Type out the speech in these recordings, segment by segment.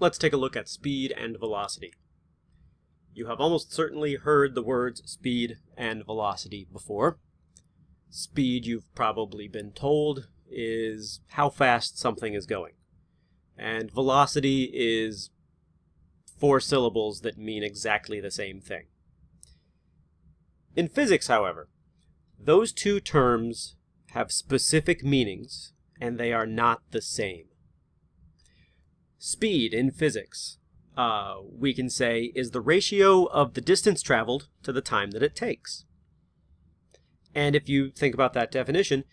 let's take a look at speed and velocity. You have almost certainly heard the words speed and velocity before. Speed, you've probably been told, is how fast something is going. And velocity is four syllables that mean exactly the same thing. In physics, however, those two terms have specific meanings and they are not the same. Speed in physics, uh, we can say, is the ratio of the distance traveled to the time that it takes. And if you think about that definition,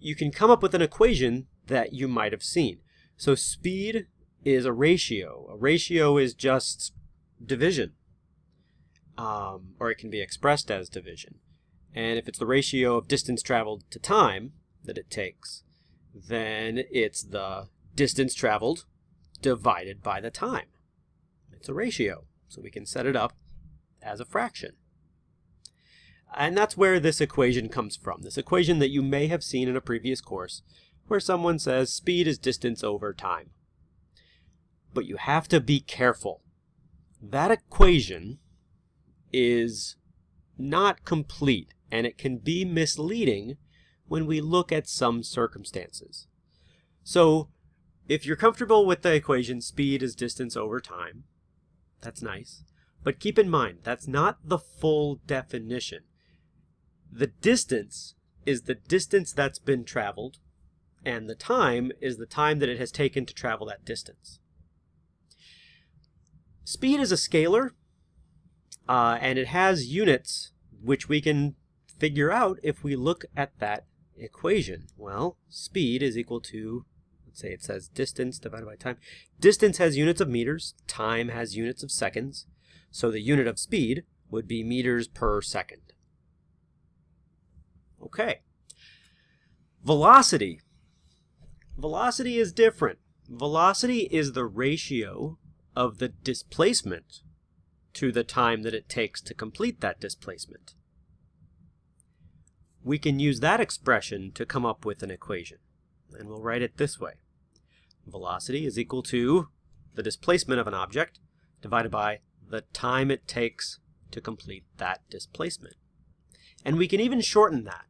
you can come up with an equation that you might have seen. So speed is a ratio. A ratio is just division, um, or it can be expressed as division. And if it's the ratio of distance traveled to time that it takes, then it's the distance traveled divided by the time. It's a ratio, so we can set it up as a fraction. And that's where this equation comes from, this equation that you may have seen in a previous course, where someone says speed is distance over time. But you have to be careful. That equation is not complete, and it can be misleading when we look at some circumstances. So, if you're comfortable with the equation speed is distance over time, that's nice. But keep in mind, that's not the full definition. The distance is the distance that's been traveled, and the time is the time that it has taken to travel that distance. Speed is a scalar, uh, and it has units which we can figure out if we look at that equation. Well, speed is equal to, say it says distance divided by time. Distance has units of meters, time has units of seconds, so the unit of speed would be meters per second. Okay. Velocity. Velocity is different. Velocity is the ratio of the displacement to the time that it takes to complete that displacement. We can use that expression to come up with an equation. And we'll write it this way. Velocity is equal to the displacement of an object divided by the time it takes to complete that displacement. And we can even shorten that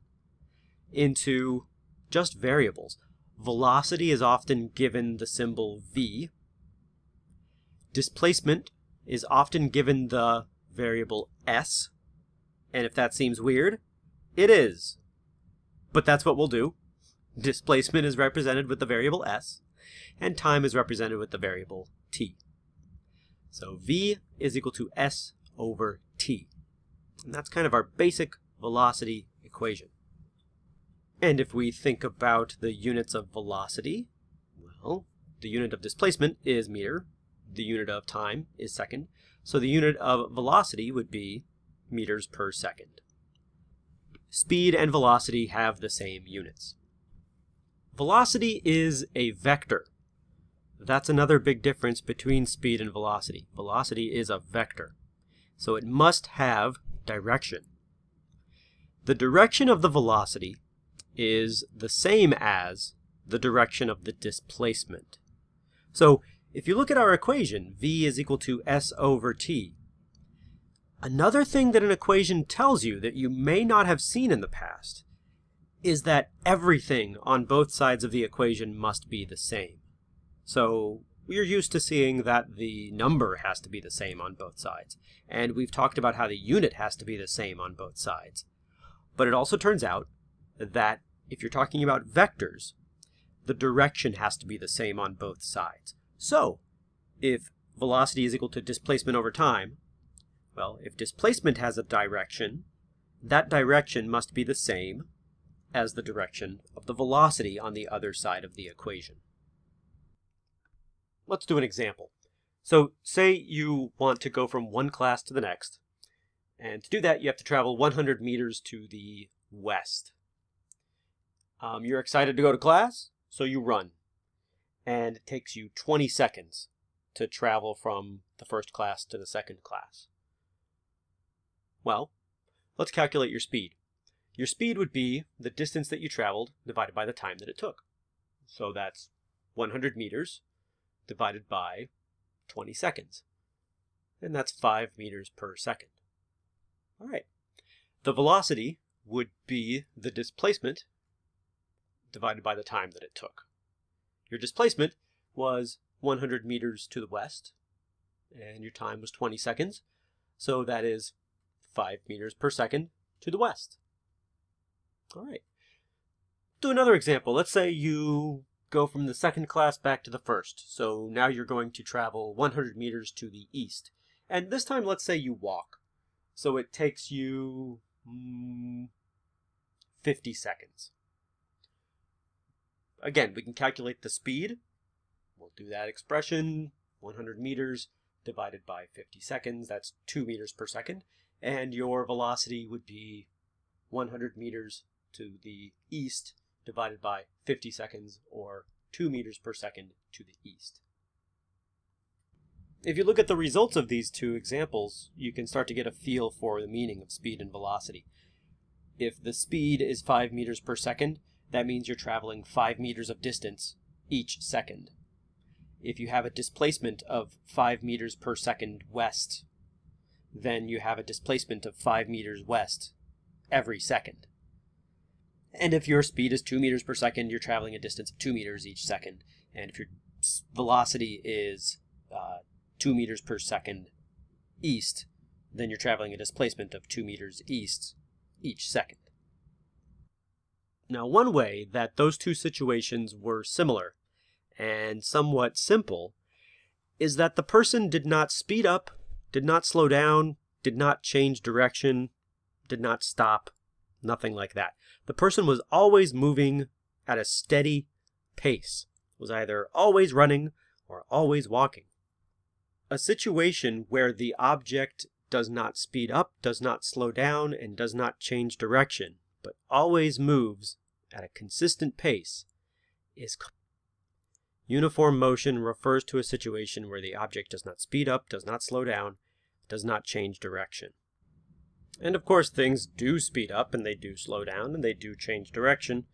into just variables. Velocity is often given the symbol v. Displacement is often given the variable s. And if that seems weird, it is. But that's what we'll do. Displacement is represented with the variable s, and time is represented with the variable t. So v is equal to s over t. And that's kind of our basic velocity equation. And if we think about the units of velocity, well, the unit of displacement is meter, the unit of time is second, so the unit of velocity would be meters per second. Speed and velocity have the same units. Velocity is a vector. That's another big difference between speed and velocity. Velocity is a vector, so it must have direction. The direction of the velocity is the same as the direction of the displacement. So if you look at our equation, v is equal to s over t, another thing that an equation tells you that you may not have seen in the past is that everything on both sides of the equation must be the same. So we're used to seeing that the number has to be the same on both sides. And we've talked about how the unit has to be the same on both sides. But it also turns out that if you're talking about vectors, the direction has to be the same on both sides. So, if velocity is equal to displacement over time, well, if displacement has a direction, that direction must be the same as the direction of the velocity on the other side of the equation. Let's do an example. So say you want to go from one class to the next, and to do that you have to travel 100 meters to the west. Um, you're excited to go to class, so you run. And it takes you 20 seconds to travel from the first class to the second class. Well, let's calculate your speed. Your speed would be the distance that you traveled divided by the time that it took. So that's 100 meters divided by 20 seconds. And that's 5 meters per second. All right. The velocity would be the displacement divided by the time that it took. Your displacement was 100 meters to the west, and your time was 20 seconds, so that is 5 meters per second to the west. All right. Do another example. Let's say you go from the second class back to the first. So now you're going to travel 100 meters to the east. And this time, let's say you walk. So it takes you mm, 50 seconds. Again, we can calculate the speed. We'll do that expression, 100 meters divided by 50 seconds. That's 2 meters per second. And your velocity would be 100 meters to the east divided by 50 seconds, or 2 meters per second to the east. If you look at the results of these two examples, you can start to get a feel for the meaning of speed and velocity. If the speed is 5 meters per second, that means you're traveling 5 meters of distance each second. If you have a displacement of 5 meters per second west, then you have a displacement of 5 meters west every second. And if your speed is 2 meters per second, you're traveling a distance of 2 meters each second. And if your velocity is uh, 2 meters per second east, then you're traveling a displacement of 2 meters east each second. Now, one way that those two situations were similar and somewhat simple is that the person did not speed up, did not slow down, did not change direction, did not stop, nothing like that. The person was always moving at a steady pace, was either always running or always walking. A situation where the object does not speed up, does not slow down, and does not change direction, but always moves at a consistent pace is uniform motion refers to a situation where the object does not speed up, does not slow down, does not change direction. And of course, things do speed up and they do slow down and they do change direction.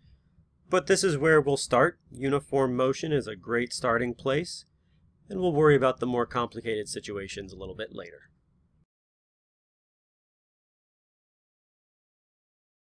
But this is where we'll start. Uniform motion is a great starting place, and we'll worry about the more complicated situations a little bit later.